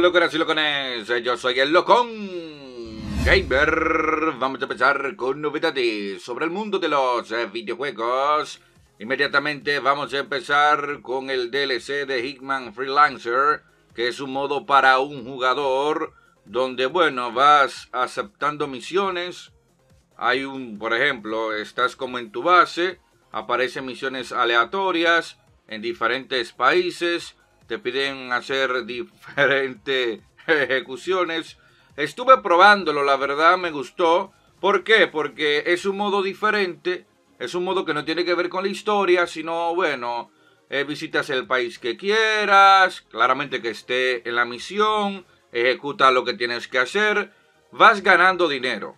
Locones y locones. Yo soy el Locón Gamer. Vamos a empezar con novedades sobre el mundo de los eh, videojuegos. Inmediatamente vamos a empezar con el DLC de Hitman Freelancer, que es un modo para un jugador donde, bueno, vas aceptando misiones. Hay un, por ejemplo, estás como en tu base, aparecen misiones aleatorias en diferentes países te piden hacer diferentes ejecuciones. Estuve probándolo, la verdad me gustó. ¿Por qué? Porque es un modo diferente, es un modo que no tiene que ver con la historia, sino, bueno, eh, visitas el país que quieras, claramente que esté en la misión, ejecuta lo que tienes que hacer, vas ganando dinero.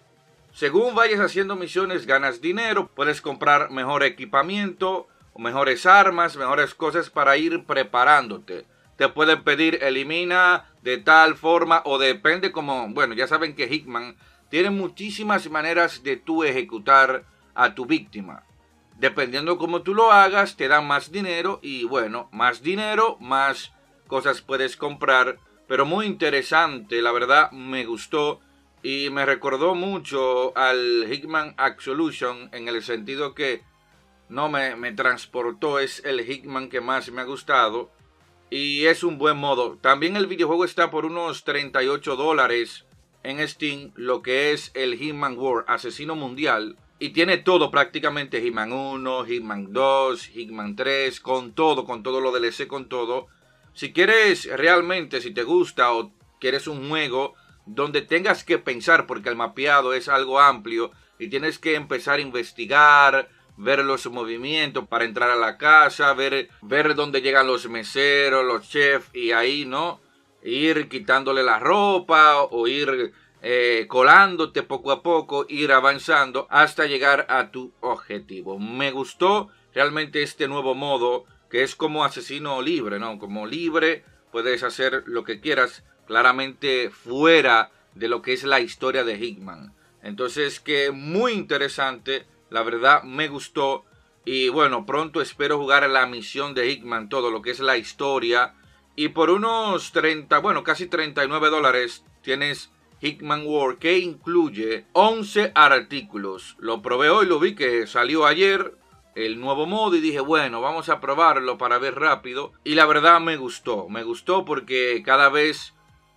Según vayas haciendo misiones, ganas dinero, puedes comprar mejor equipamiento, mejores armas, mejores cosas para ir preparándote. Te pueden pedir elimina de tal forma o depende como, bueno, ya saben que Hickman tiene muchísimas maneras de tú ejecutar a tu víctima. Dependiendo cómo tú lo hagas, te dan más dinero y bueno, más dinero, más cosas puedes comprar. Pero muy interesante, la verdad me gustó y me recordó mucho al Hickman Absolution en el sentido que no me, me transportó, es el Hitman que más me ha gustado y es un buen modo. También el videojuego está por unos 38 dólares en Steam, lo que es el Hitman World, Asesino Mundial. Y tiene todo prácticamente, Hitman 1, Hitman 2, Hitman 3, con todo, con todo lo DLC, con todo. Si quieres realmente, si te gusta o quieres un juego donde tengas que pensar, porque el mapeado es algo amplio y tienes que empezar a investigar, ver los movimientos para entrar a la casa, ver, ver dónde llegan los meseros, los chefs y ahí, ¿no? Ir quitándole la ropa o ir eh, colándote poco a poco, ir avanzando hasta llegar a tu objetivo. Me gustó realmente este nuevo modo que es como asesino libre, ¿no? Como libre puedes hacer lo que quieras, claramente fuera de lo que es la historia de Hickman. Entonces que muy interesante la verdad me gustó. Y bueno, pronto espero jugar a la misión de Hickman, todo lo que es la historia. Y por unos 30, bueno, casi 39 dólares tienes Hickman World que incluye 11 artículos. Lo probé hoy, lo vi que salió ayer el nuevo modo y dije, bueno, vamos a probarlo para ver rápido. Y la verdad me gustó, me gustó porque cada vez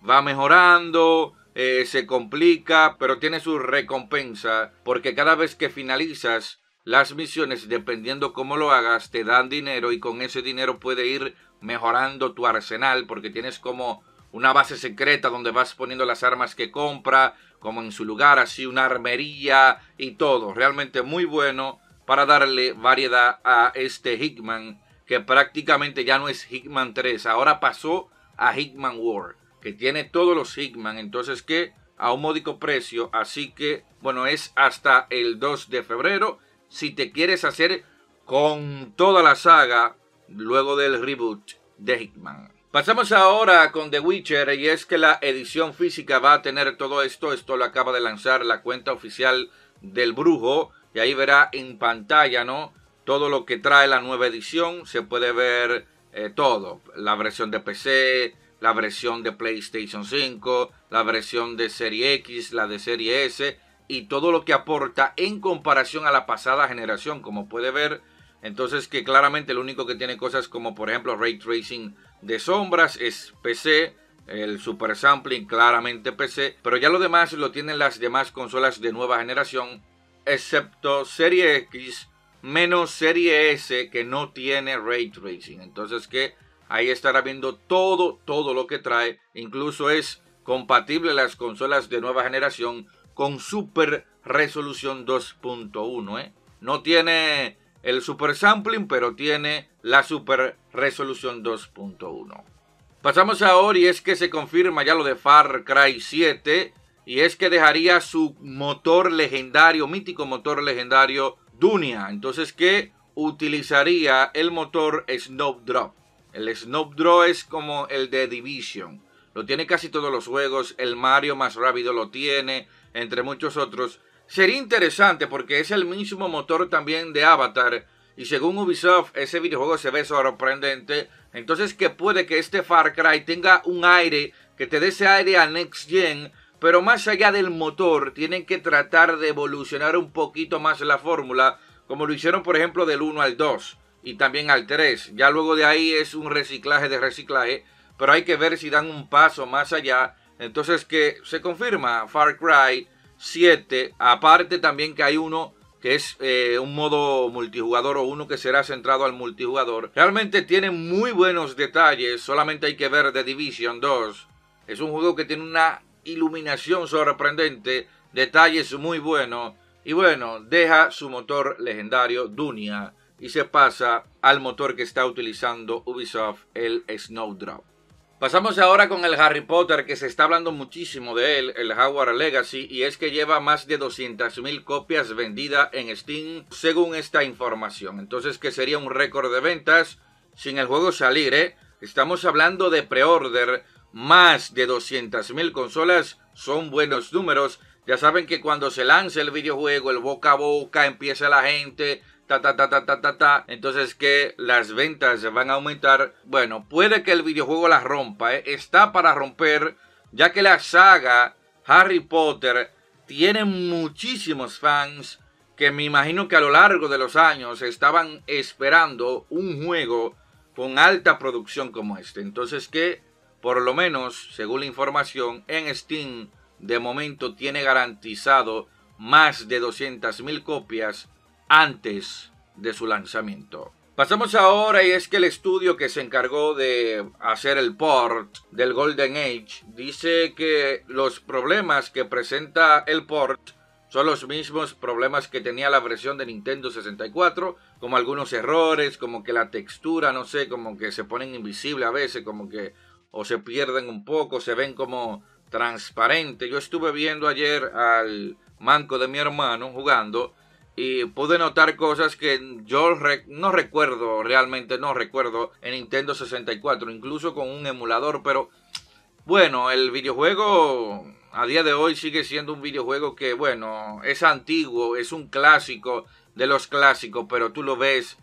va mejorando, eh, se complica, pero tiene su recompensa, porque cada vez que finalizas las misiones, dependiendo cómo lo hagas, te dan dinero y con ese dinero puede ir mejorando tu arsenal, porque tienes como una base secreta donde vas poniendo las armas que compra, como en su lugar, así una armería y todo. Realmente muy bueno para darle variedad a este Hickman, que prácticamente ya no es Hickman 3, ahora pasó a Hickman World que tiene todos los Hickman, entonces que a un módico precio, así que bueno, es hasta el 2 de febrero. Si te quieres hacer con toda la saga luego del reboot de Hickman. Pasamos ahora con The Witcher y es que la edición física va a tener todo esto. Esto lo acaba de lanzar la cuenta oficial del Brujo y ahí verá en pantalla, ¿no? Todo lo que trae la nueva edición. Se puede ver eh, todo. La versión de PC, la versión de PlayStation 5, la versión de Serie X, la de Serie S y todo lo que aporta en comparación a la pasada generación, como puede ver. Entonces que claramente lo único que tiene cosas como por ejemplo Ray Tracing de sombras es PC, el Super Sampling claramente PC, pero ya lo demás lo tienen las demás consolas de nueva generación, excepto Serie X menos Serie S que no tiene Ray Tracing. Entonces que Ahí estará viendo todo, todo lo que trae. Incluso es compatible las consolas de nueva generación con super resolución 2.1. ¿eh? No tiene el super sampling, pero tiene la super resolución 2.1. Pasamos ahora y es que se confirma ya lo de Far Cry 7 y es que dejaría su motor legendario, mítico motor legendario Dunia. Entonces que utilizaría el motor Snowdrop. El Snowdraw es como el de Division. Lo tiene casi todos los juegos. El Mario más rápido lo tiene, entre muchos otros. Sería interesante porque es el mismo motor también de Avatar. Y según Ubisoft, ese videojuego se ve sorprendente. Entonces que puede que este Far Cry tenga un aire, que te dé ese aire a Next Gen, pero más allá del motor, tienen que tratar de evolucionar un poquito más la fórmula, como lo hicieron por ejemplo del 1 al 2 y también al 3. Ya luego de ahí es un reciclaje de reciclaje, pero hay que ver si dan un paso más allá. Entonces que se confirma Far Cry 7, aparte también que hay uno que es eh, un modo multijugador o uno que será centrado al multijugador. Realmente tiene muy buenos detalles, solamente hay que ver The Division 2. Es un juego que tiene una iluminación sorprendente, detalles muy buenos y bueno, deja su motor legendario Dunia y se pasa al motor que está utilizando Ubisoft, el Snowdrop. Pasamos ahora con el Harry Potter que se está hablando muchísimo de él, el Hogwarts Legacy, y es que lleva más de 200.000 copias vendidas en Steam según esta información. Entonces, que sería un récord de ventas sin el juego salir, ¿eh? Estamos hablando de pre-order más de 200.000 consolas son buenos números. Ya saben que cuando se lanza el videojuego, el boca a boca, empieza la gente, Entonces que las ventas van a aumentar. Bueno, puede que el videojuego las rompa, ¿eh? está para romper, ya que la saga Harry Potter tiene muchísimos fans que me imagino que a lo largo de los años estaban esperando un juego con alta producción como este. Entonces que por lo menos, según la información, en Steam de momento tiene garantizado más de 200.000 copias antes de su lanzamiento. Pasamos ahora y es que el estudio que se encargó de hacer el port del Golden Age dice que los problemas que presenta el port son los mismos problemas que tenía la versión de Nintendo 64, como algunos errores, como que la textura, no sé, como que se ponen invisible a veces, como que o se pierden un poco, se ven como transparentes. Yo estuve viendo ayer al manco de mi hermano jugando y pude notar cosas que yo no recuerdo, realmente no recuerdo en Nintendo 64, incluso con un emulador, pero bueno, el videojuego a día de hoy sigue siendo un videojuego que, bueno, es antiguo, es un clásico de los clásicos, pero tú lo ves,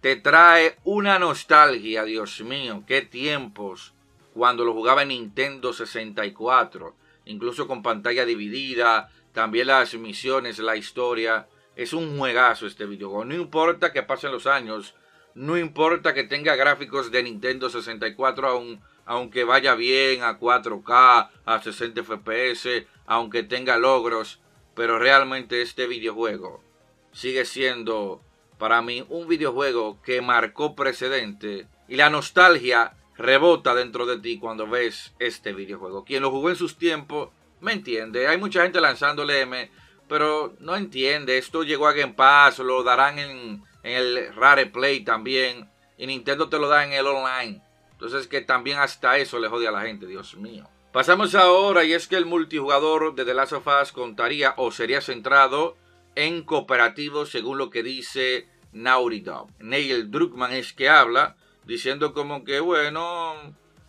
te trae una nostalgia, Dios mío, qué tiempos cuando lo jugaba en Nintendo 64, incluso con pantalla dividida, también las misiones, la historia. Es un juegazo este videojuego. No importa que pasen los años, no importa que tenga gráficos de Nintendo 64, aunque vaya bien a 4K, a 60 FPS, aunque tenga logros, pero realmente este videojuego sigue siendo para mí un videojuego que marcó precedente y la nostalgia rebota dentro de ti cuando ves este videojuego. Quien lo jugó en sus tiempos me entiende. Hay mucha gente lanzándole M, pero no entiende. Esto llegó a Game Pass, lo darán en, el Rare Play también. Y Nintendo te lo da en el online. Entonces que también hasta eso le jode a la gente, Dios mío. Pasamos ahora y es que el multijugador de The Last of Us contaría o sería centrado en cooperativo según lo que dice Naughty Dog. Neil Druckmann es que habla diciendo como que, bueno,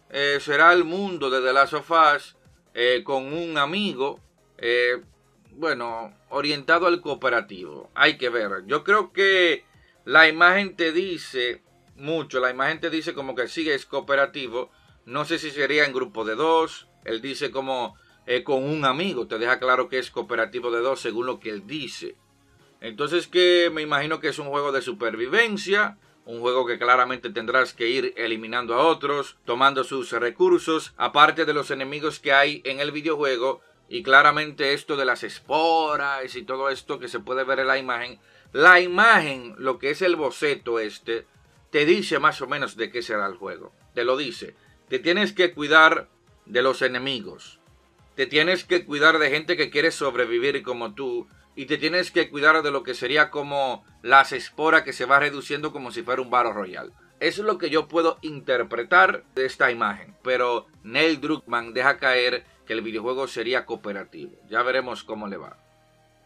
eh, será el mundo de The Last of Us eh, con un amigo, eh, bueno, orientado al cooperativo. Hay que ver. Yo creo que la imagen te dice mucho, la imagen te dice como que sí es cooperativo. No sé si sería en grupo de dos. Él dice como con un amigo. Te deja claro que es cooperativo de dos según lo que él dice. Entonces que me imagino que es un juego de supervivencia un juego que claramente tendrás que ir eliminando a otros, tomando sus recursos, aparte de los enemigos que hay en el videojuego, y claramente esto de las esporas y todo esto que se puede ver en la imagen. La imagen, lo que es el boceto este, te dice más o menos de qué será el juego. Te lo dice. Te tienes que cuidar de los enemigos. Te tienes que cuidar de gente que quiere sobrevivir como tú y te tienes que cuidar de lo que sería como las esporas que se va reduciendo como si fuera un baro royal. Eso es lo que yo puedo interpretar de esta imagen. Pero Neil Druckmann deja caer que el videojuego sería cooperativo. Ya veremos cómo le va.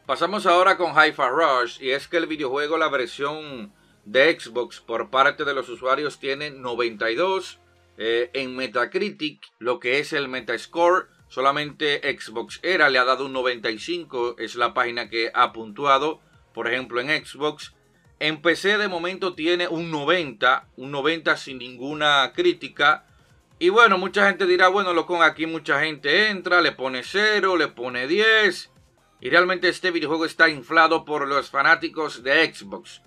Pasamos ahora con Hi-Fi Rush y es que el videojuego, la versión de Xbox por parte de los usuarios tiene 92 eh, en Metacritic, lo que es el Metascore Solamente Xbox Era le ha dado un 95, es la página que ha puntuado, por ejemplo, en Xbox. En PC de momento tiene un 90, un 90 sin ninguna crítica. Y bueno, mucha gente dirá, bueno, lo con aquí mucha gente entra, le pone 0, le pone 10. Y realmente este videojuego está inflado por los fanáticos de Xbox.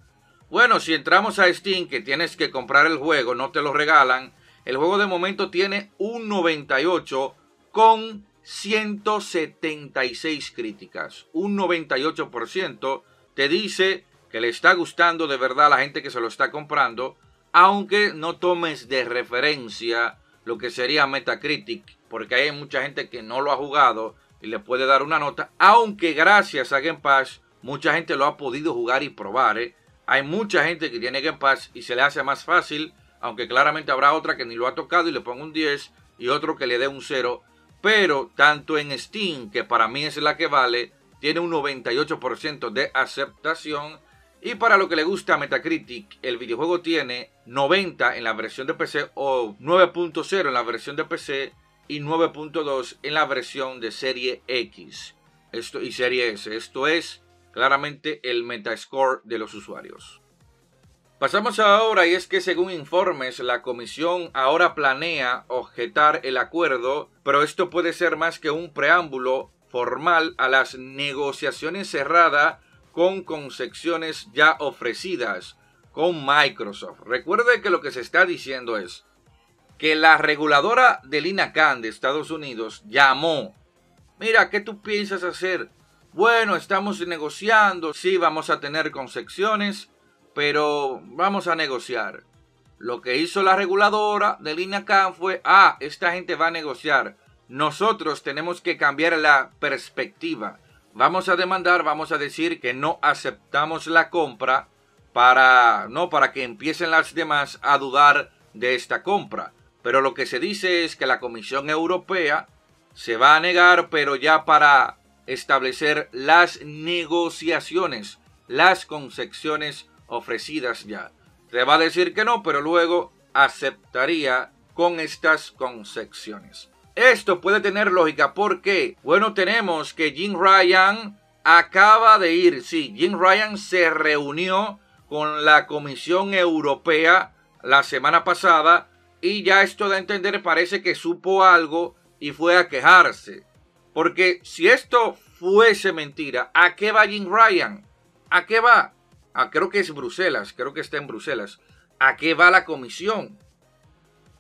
Bueno, si entramos a Steam, que tienes que comprar el juego, no te lo regalan. El juego de momento tiene un 98 con 176 críticas. Un 98% te dice que le está gustando de verdad a la gente que se lo está comprando, aunque no tomes de referencia lo que sería Metacritic, porque hay mucha gente que no lo ha jugado y le puede dar una nota, aunque gracias a Game Pass mucha gente lo ha podido jugar y probar. ¿eh? Hay mucha gente que tiene Game Pass y se le hace más fácil, aunque claramente habrá otra que ni lo ha tocado y le ponga un 10 y otro que le dé un 0 pero tanto en Steam, que para mí es la que vale, tiene un 98% de aceptación. Y para lo que le gusta a Metacritic, el videojuego tiene 90 en la versión de PC o 9.0 en la versión de PC y 9.2 en la versión de serie X esto, y serie S. Esto es claramente el Metascore de los usuarios. Pasamos ahora y es que según informes la comisión ahora planea objetar el acuerdo, pero esto puede ser más que un preámbulo formal a las negociaciones cerradas con concesiones ya ofrecidas con Microsoft. Recuerde que lo que se está diciendo es que la reguladora del INACAN de Estados Unidos llamó, mira, ¿qué tú piensas hacer? Bueno, estamos negociando, sí, vamos a tener concesiones, pero vamos a negociar. Lo que hizo la reguladora de INACAN fue, ah, esta gente va a negociar. Nosotros tenemos que cambiar la perspectiva. Vamos a demandar, vamos a decir que no aceptamos la compra para no para que empiecen las demás a dudar de esta compra. Pero lo que se dice es que la Comisión Europea se va a negar, pero ya para establecer las negociaciones, las concesiones ofrecidas ya. Se va a decir que no, pero luego aceptaría con estas concesiones. Esto puede tener lógica porque, bueno, tenemos que Jim Ryan acaba de ir, sí, Jim Ryan se reunió con la Comisión Europea la semana pasada y ya esto de entender parece que supo algo y fue a quejarse. Porque si esto fuese mentira, ¿a qué va Jim Ryan? ¿A qué va? Ah, creo que es Bruselas, creo que está en Bruselas. ¿A qué va la comisión?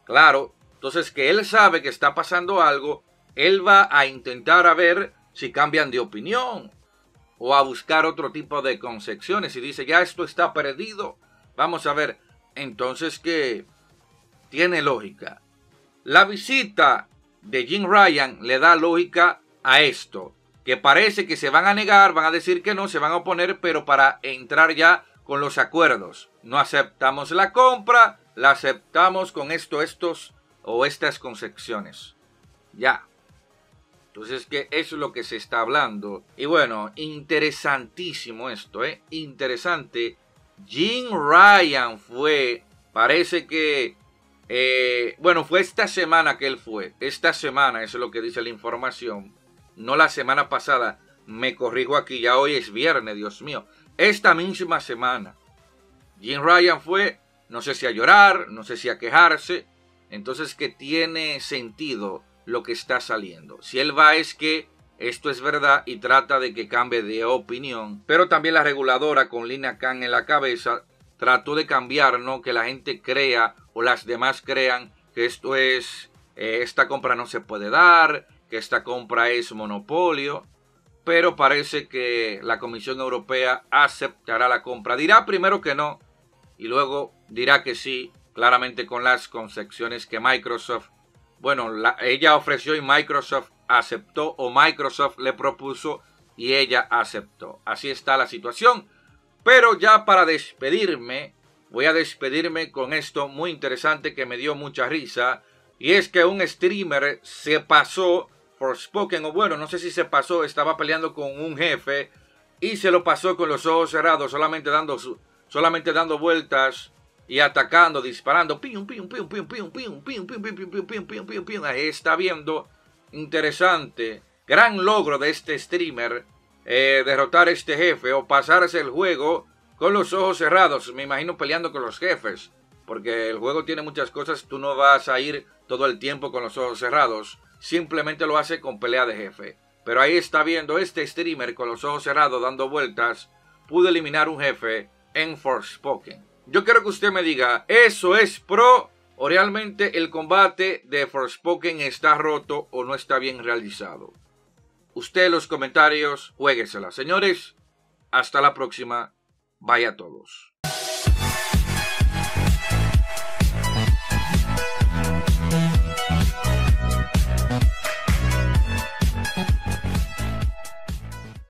Claro, entonces que él sabe que está pasando algo, él va a intentar a ver si cambian de opinión o a buscar otro tipo de concepciones y dice, ya esto está perdido. Vamos a ver, entonces que tiene lógica. La visita de Jim Ryan le da lógica a esto que parece que se van a negar, van a decir que no, se van a oponer, pero para entrar ya con los acuerdos. No aceptamos la compra, la aceptamos con esto, estos o estas concepciones. Ya. Entonces que es lo que se está hablando. Y bueno, interesantísimo esto, ¿eh? Interesante. Jim Ryan fue, parece que, eh, bueno, fue esta semana que él fue. Esta semana, eso es lo que dice la información no la semana pasada, me corrijo aquí, ya hoy es viernes, Dios mío, esta misma semana. Jim Ryan fue, no sé si a llorar, no sé si a quejarse, entonces que tiene sentido lo que está saliendo. Si él va es que esto es verdad y trata de que cambie de opinión, pero también la reguladora con Lina Khan en la cabeza trató de cambiar, ¿no? Que la gente crea o las demás crean que esto es, eh, esta compra no se puede dar, que esta compra es monopolio, pero parece que la Comisión Europea aceptará la compra. Dirá primero que no y luego dirá que sí, claramente con las concepciones que Microsoft, bueno, ella ofreció y Microsoft aceptó o Microsoft le propuso y ella aceptó. Así está la situación. Pero ya para despedirme, voy a despedirme con esto muy interesante que me dio mucha risa. Y es que un streamer se pasó Spoken, o bueno, no sé si se pasó, estaba peleando con un jefe y se lo pasó con los ojos cerrados, solamente dando, solamente dando vueltas y atacando, disparando. Ahí está viendo. Interesante. Gran logro de este streamer. derrotar a este jefe o pasarse el juego con los ojos cerrados, me imagino peleando con los jefes, porque el juego tiene muchas cosas, tú no vas a ir todo el tiempo con los ojos cerrados, simplemente lo hace con pelea de jefe. Pero ahí está viendo este streamer con los ojos cerrados dando vueltas, pudo eliminar un jefe en Forspoken. Yo quiero que usted me diga, ¿eso es pro o realmente el combate de Forspoken está roto o no está bien realizado? Usted en los comentarios, jueguesela. Señores, hasta la próxima. Vaya todos.